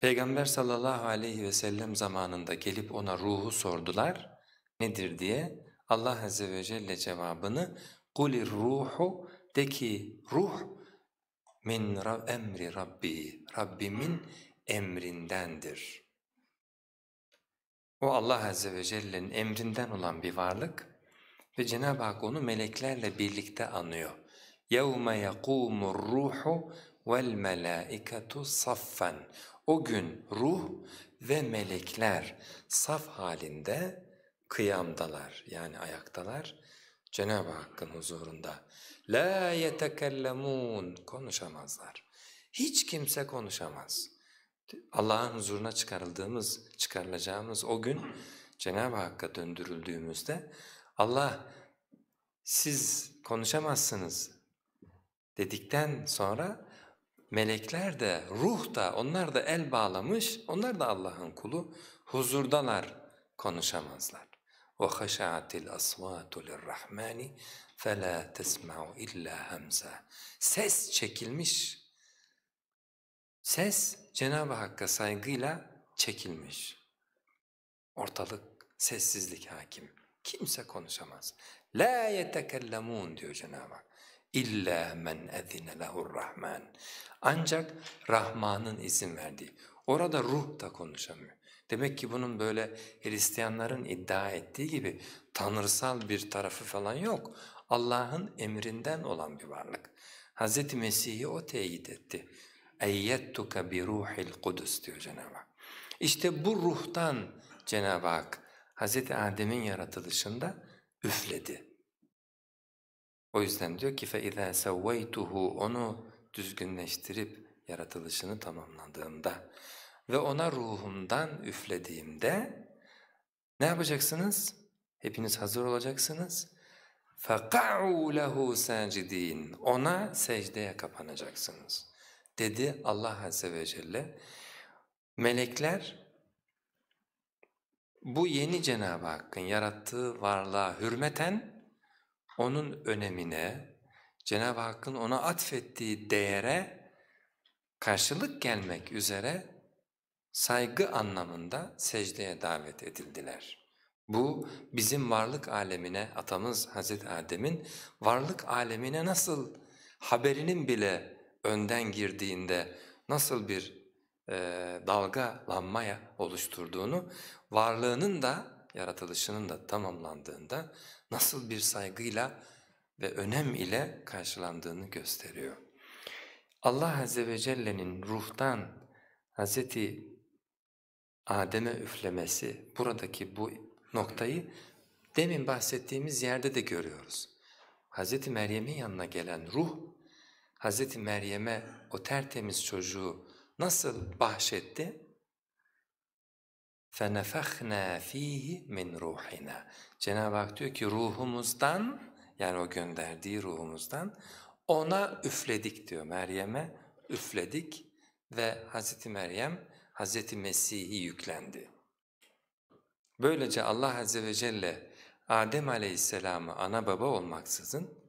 Peygamber sallallahu aleyhi ve sellem zamanında gelip ona ruhu sordular. Nedir diye Allah azze ve celle cevabını قُلِ ruhu de ki ruh min emri Rabbi, Rabbimin emrindendir. O Allah azze ve celle'nin emrinden olan bir varlık ve Cenab-ı Hak onu meleklerle birlikte anıyor. يَوْمَ يَقُومُ الرُّوحُ وَالْمَلَائِكَةُ صَفًّا o gün ruh ve melekler saf halinde kıyamdalar yani ayaktalar Cenab-ı Hakk'ın huzurunda. La yetekellemun konuşamazlar. Hiç kimse konuşamaz. Allah'ın huzuruna çıkarıldığımız, çıkarılacağımız o gün Cenab-ı Hakk'a döndürüldüğümüzde Allah siz konuşamazsınız dedikten sonra melekler de, ruh da, onlar da el bağlamış, onlar da Allah'ın kulu, huzurdalar, konuşamazlar. وَخَشَعَتِ الْأَصْوَاتُ لِلرَّحْمَانِ فَلَا تَسْمَعُ اِلَّا هَمْزًا Ses çekilmiş. Ses Cenab-ı Hakk'a saygıyla çekilmiş. Ortalık sessizlik hakim. Kimse konuşamaz. La yetekellemun diyor Cenab-ı Hak. İlla men ezine lehur rahman. Ancak Rahman'ın izin verdiği. Orada ruh da konuşamıyor. Demek ki bunun böyle Hristiyanların iddia ettiği gibi tanrısal bir tarafı falan yok. Allah'ın emrinden olan bir varlık. Hz. Mesih'i o teyit etti. اَيَّتُّكَ بِرُوحِ الْقُدُسِ diyor Cenab-ı Hak. İşte bu ruhtan Cenab-ı Hak Hz. Adem'in yaratılışında üfledi. O yüzden diyor ki فَاِذَا سَوَّيْتُهُ Onu düzgünleştirip yaratılışını tamamladığımda ve ona ruhumdan üflediğimde ne yapacaksınız? Hepiniz hazır olacaksınız. فَقَعُوا لَهُ سَاجِد۪ينَ Ona secdeye kapanacaksınız. Dedi Allah Azze ve Celle. Melekler bu yeni Cenab-ı Hakk'ın yarattığı varlığa hürmeten onun önemine, Cenab-ı Hakk'ın ona atfettiği değere karşılık gelmek üzere saygı anlamında secdeye davet edildiler. Bu bizim varlık alemine, atamız Hazreti Adem'in varlık alemine nasıl haberinin bile önden girdiğinde nasıl bir e, dalgalanmaya oluşturduğunu, varlığının da yaratılışının da tamamlandığında nasıl bir saygıyla ve önem ile karşılandığını gösteriyor. Allah Azze ve Celle'nin ruhtan Hazreti Adem'e üflemesi, buradaki bu noktayı demin bahsettiğimiz yerde de görüyoruz. Hz. Meryem'in yanına gelen ruh, Hz. Meryem'e o tertemiz çocuğu nasıl bahşetti? فَنَفَخْنَا ف۪يهِ مِنْ رُوحِنَا Cenab-ı Hak diyor ki ruhumuzdan, yani o gönderdiği ruhumuzdan ona üfledik diyor Meryem'e, üfledik ve Hz. Meryem Hz. Mesih'i yüklendi. Böylece Allah Azze ve Celle Adem Aleyhisselam'ı ana baba olmaksızın,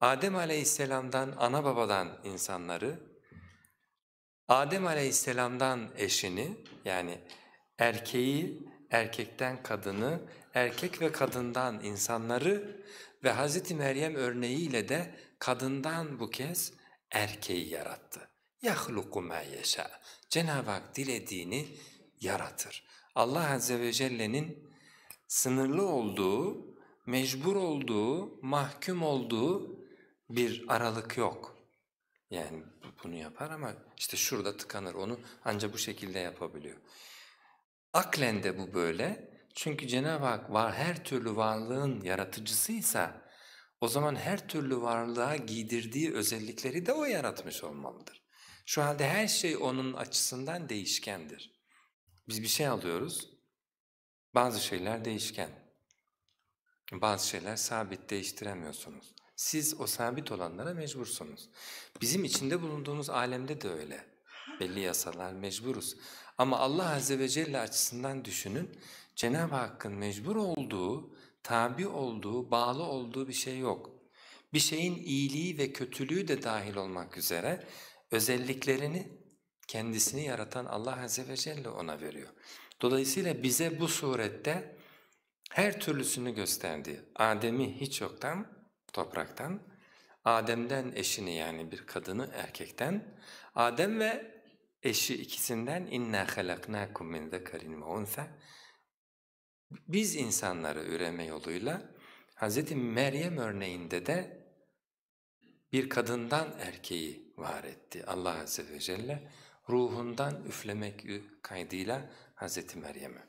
Adem Aleyhisselam'dan ana babadan insanları, Adem Aleyhisselam'dan eşini yani erkeği, erkekten kadını, erkek ve kadından insanları ve Hz. Meryem örneğiyle de kadından bu kez erkeği yarattı. يَخْلُقُ مَا يَشَاءُ Cenab-ı Hak dilediğini yaratır. Allah Azze ve Celle'nin sınırlı olduğu, mecbur olduğu, mahkum olduğu bir aralık yok. Yani bunu yapar ama işte şurada tıkanır, onu ancak bu şekilde yapabiliyor. Aklen de bu böyle. Çünkü Cenab-ı Hak var her türlü varlığın yaratıcısıysa o zaman her türlü varlığa giydirdiği özellikleri de o yaratmış olmalıdır. Şu halde her şey onun açısından değişkendir. Biz bir şey alıyoruz, bazı şeyler değişken, bazı şeyler sabit değiştiremiyorsunuz. Siz o sabit olanlara mecbursunuz. Bizim içinde bulunduğumuz alemde de öyle. Belli yasalar mecburuz. Ama Allah Azze ve Celle açısından düşünün, Cenab-ı Hakk'ın mecbur olduğu, tabi olduğu, bağlı olduğu bir şey yok. Bir şeyin iyiliği ve kötülüğü de dahil olmak üzere özelliklerini kendisini yaratan Allah Azze ve Celle ona veriyor. Dolayısıyla bize bu surette her türlüsünü gösterdi. Adem'i hiç yoktan, topraktan, Adem'den eşini yani bir kadını erkekten, Adem ve eşi ikisinden inna halaknakum min zekarin ve unsa biz insanları üreme yoluyla Hz. Meryem örneğinde de bir kadından erkeği var etti Allah Azze ve Celle ruhundan üflemek kaydıyla Hz. Meryem'e.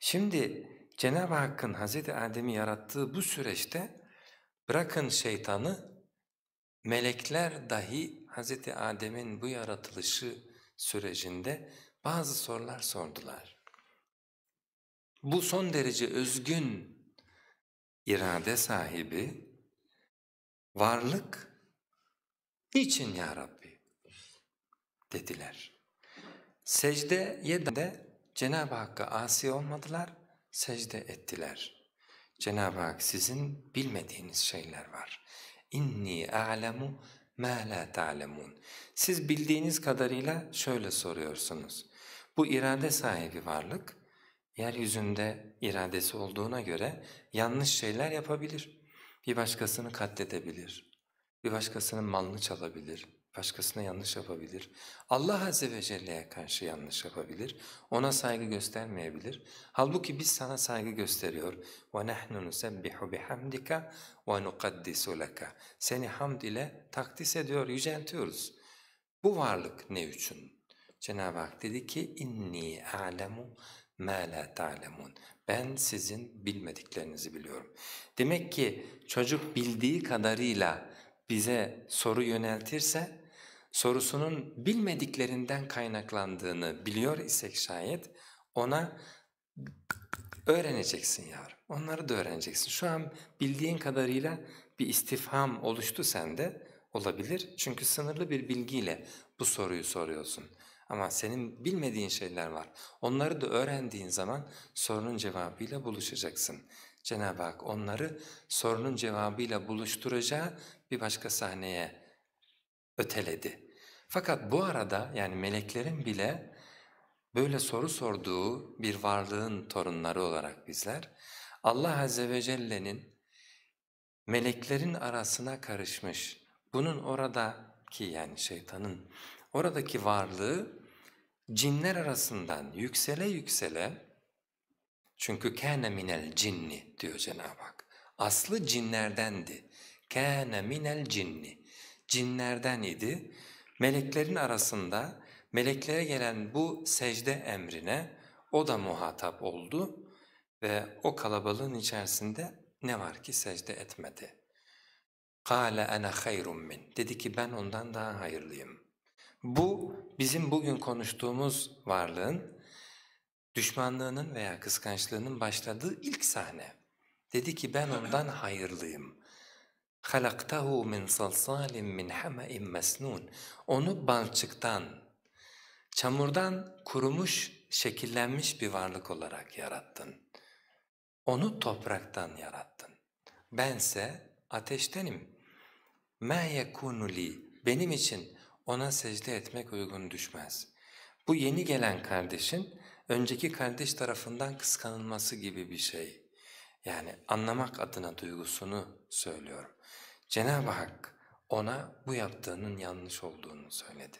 Şimdi Cenab-ı Hakk'ın Hz. Adem'i yarattığı bu süreçte bırakın şeytanı melekler dahi Hz. Adem'in bu yaratılışı sürecinde bazı sorular sordular. Bu son derece özgün irade sahibi varlık niçin ya Rabbi dediler. Secdeye de Cenab-ı Hakk'a asi olmadılar, secde ettiler. Cenab-ı Hak sizin bilmediğiniz şeyler var. İnni a'lemu ma la ta'lemun. Siz bildiğiniz kadarıyla şöyle soruyorsunuz. Bu irade sahibi varlık yeryüzünde iradesi olduğuna göre yanlış şeyler yapabilir. Bir başkasını katledebilir, bir başkasının malını çalabilir, başkasına yanlış yapabilir. Allah Azze ve Celle'ye karşı yanlış yapabilir, ona saygı göstermeyebilir. Halbuki biz sana saygı gösteriyor. وَنَحْنُ نُسَبِّحُ بِحَمْدِكَ وَنُقَدِّسُ لَكَ Seni hamd ile takdis ediyor, yüceltiyoruz. Bu varlık ne için? Cenab-ı Hak dedi ki inni a'lemu مَا لَا تَعْلَمُونَ Ben sizin bilmediklerinizi biliyorum. Demek ki çocuk bildiği kadarıyla bize soru yöneltirse, sorusunun bilmediklerinden kaynaklandığını biliyor isek şayet, ona öğreneceksin yavrum, onları da öğreneceksin. Şu an bildiğin kadarıyla bir istifham oluştu sende, olabilir. Çünkü sınırlı bir bilgiyle bu soruyu soruyorsun. Ama senin bilmediğin şeyler var. Onları da öğrendiğin zaman sorunun cevabıyla buluşacaksın. Cenab-ı Hak onları sorunun cevabıyla buluşturacağı bir başka sahneye öteledi. Fakat bu arada yani meleklerin bile böyle soru sorduğu bir varlığın torunları olarak bizler Allah Azze ve Celle'nin meleklerin arasına karışmış, bunun oradaki yani şeytanın oradaki varlığı cinler arasından yüksele yüksele çünkü kâne minel cinni diyor Cenab-ı Hak. Aslı cinlerdendi. Kâne minel cinni Cinlerden idi. Meleklerin arasında meleklere gelen bu secde emrine o da muhatap oldu ve o kalabalığın içerisinde ne var ki secde etmedi. قَالَ اَنَا خَيْرٌ مِّنْ Dedi ki ben ondan daha hayırlıyım. Bu bizim bugün konuştuğumuz varlığın düşmanlığının veya kıskançlığının başladığı ilk sahne. Dedi ki ben ondan hayırlıyım. halaktahu min salsalim min hamain mesnun. Onu balçıktan, çamurdan kurumuş, şekillenmiş bir varlık olarak yarattın. Onu topraktan yarattın. Bense ateştenim. Ma yekunu li. Benim için ona secde etmek uygun düşmez. Bu yeni gelen kardeşin önceki kardeş tarafından kıskanılması gibi bir şey. Yani anlamak adına duygusunu söylüyorum. Cenab-ı Hak ona bu yaptığının yanlış olduğunu söyledi.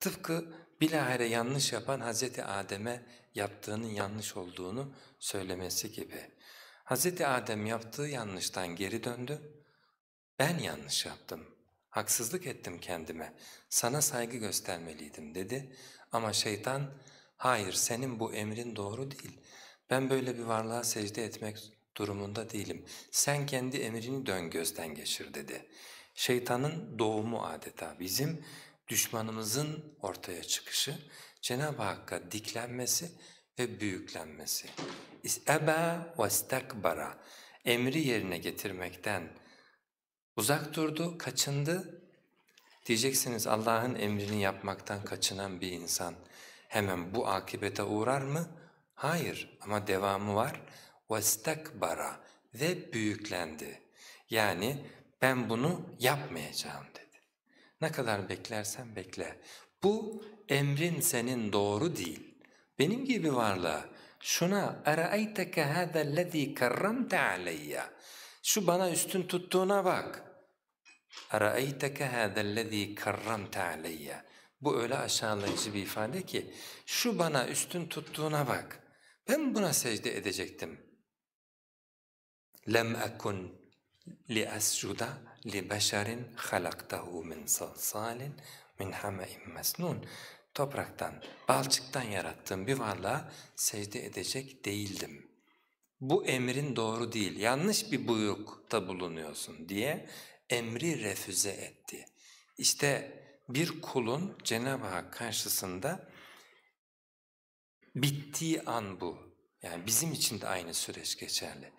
Tıpkı bilahare yanlış yapan Hazreti Adem'e yaptığının yanlış olduğunu söylemesi gibi. Hazreti Adem yaptığı yanlıştan geri döndü, ben yanlış yaptım, haksızlık ettim kendime, sana saygı göstermeliydim dedi. Ama şeytan hayır senin bu emrin doğru değil, ben böyle bir varlığa secde etmek durumunda değilim, sen kendi emrini dön gözden geçir dedi. Şeytanın doğumu adeta bizim düşmanımızın ortaya çıkışı, Cenab-ı Hakk'a diklenmesi ve büyüklenmesi. Eba ve istekbara emri yerine getirmekten uzak durdu, kaçındı. Diyeceksiniz Allah'ın emrini yapmaktan kaçınan bir insan hemen bu akibete uğrar mı? Hayır ama devamı var. وَاسْتَكْبَرَ Ve büyüklendi. Yani ben bunu yapmayacağım dedi. Ne kadar beklersen bekle. Bu emrin senin doğru değil. Benim gibi varlığa şuna اَرَأَيْتَكَ هَذَا الَّذ۪ي كَرَّمْتَ عَلَيَّ Şu bana üstün tuttuğuna bak. اَرَأَيْتَكَ هَذَا الَّذ۪ي كَرَّمْتَ عَلَيَّ Bu öyle aşağılayıcı bir ifade ki şu bana üstün tuttuğuna bak. Ben buna secde edecektim. lem ekun li escuda li beşerin halaktahu min salsalin min hame'in mesnun. Topraktan, balçıktan yarattığım bir varlığa secde edecek değildim. Bu emrin doğru değil, yanlış bir buyrukta bulunuyorsun diye emri refüze etti. İşte bir kulun Cenab-ı Hak karşısında bittiği an bu. Yani bizim için de aynı süreç geçerli.